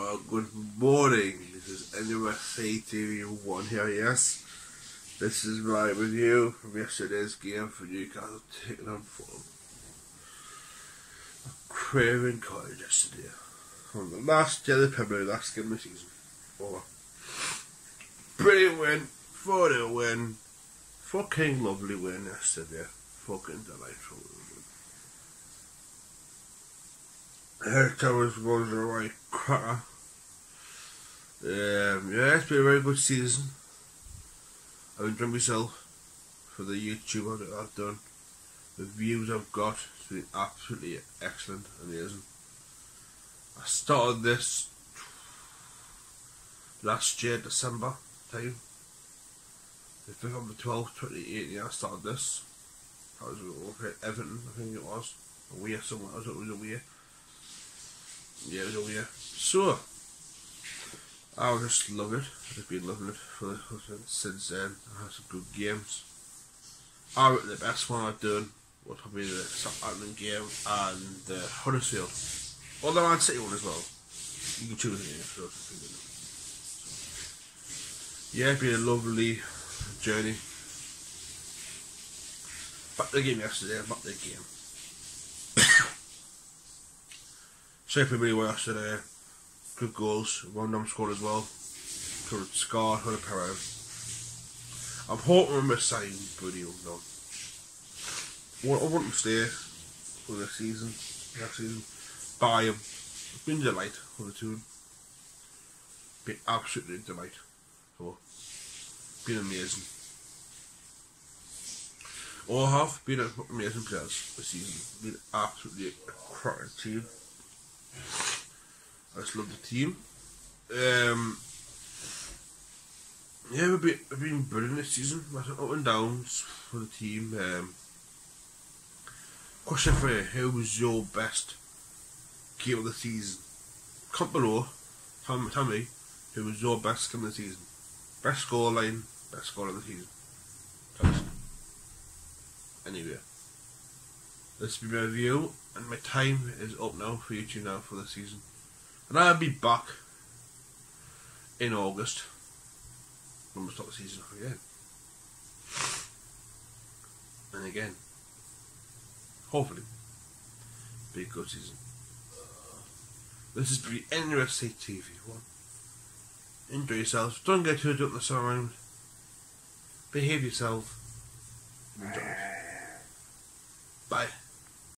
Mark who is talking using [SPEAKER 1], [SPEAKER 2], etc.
[SPEAKER 1] Well, good morning. This is NUFC TV 1 here, yes. This is my review from yesterday's game for Newcastle taking on Fulham. Craven Cottage yesterday. On the last day of the Premier last game of the season. Over. Brilliant win, 4 0 win. Fucking lovely win yesterday. Fucking delightful win. Her Towers was a right Um, yeah, it's been a very good season. I've enjoyed myself for the YouTube I've done. The views I've got, it's been absolutely excellent, amazing. I started this last year, December time. The 5th of the 12th, 2018, I started this. I was over at Everton, I think it was. Away somewhere, I was, it was away. Yeah, was. So, I just love it. I've been loving it for, since then. I had some good games. I the best one I've done was probably the Southampton game and the Huddersfield. Or the Man City one as well. You can choose it. So, yeah, it's been a lovely journey. Back to the game yesterday, back to the game. Shaping really well yesterday uh, good goals. One of them scored as well. Could scored, could have Perez. I'm hoping we're signing Buddy Undone. I want to stay for the season, next season. Buy him. It's been a delight for the two. Been absolutely a delight. So, been amazing. All have been amazing players this season. Been absolutely a cracking team. I just love the team. Um, yeah, we've been, we've been brilliant this season. Up and downs for the team. Um, question for you: Who was your best game of the season? Comment below. Tell, tell me who was your best game of the season. Best score line, best score of the season. Anyway, this has been my review, and my time is up now for YouTube now for the season. And I'll be back in August when we start the season off again. And again, hopefully, be a good season. This is the NUFC TV one. Enjoy yourselves. Don't get too drunk this around. Behave yourself. Enjoy. Bye.